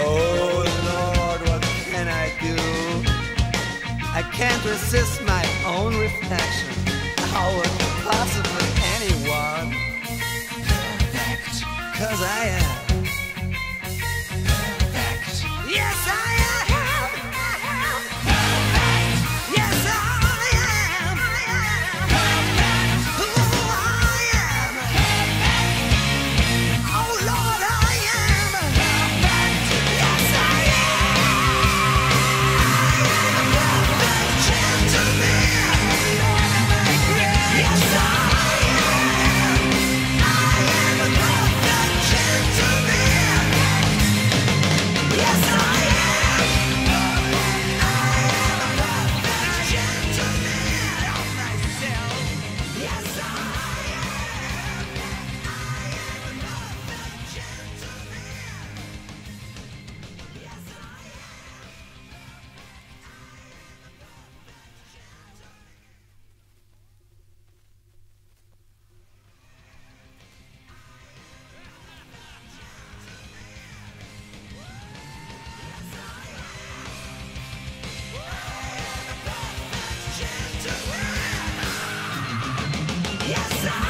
oh Lord, what can I do? I can't resist my own reflection. How Yes, I